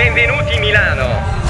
Benvenuti Milano!